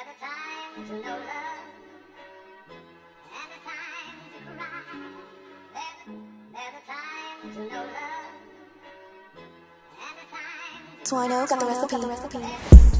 There's a time to know love and a time to cry. There's a, there's a time to know love and a time to Twano got the recipe. There's a time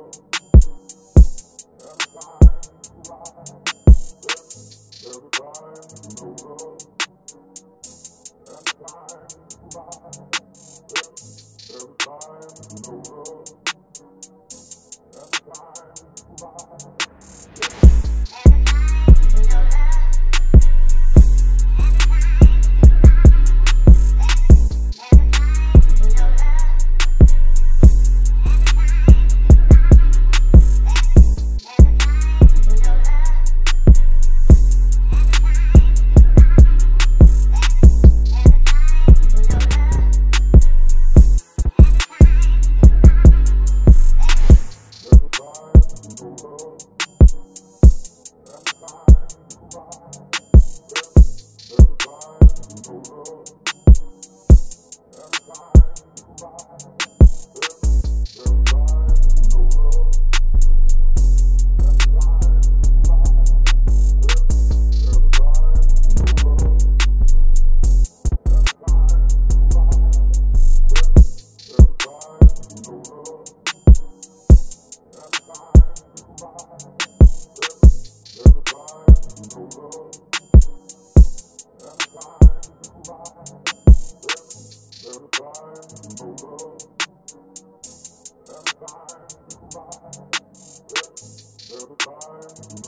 Bye.